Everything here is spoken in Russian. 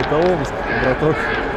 Это Омск, браток.